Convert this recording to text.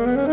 Mm-hmm.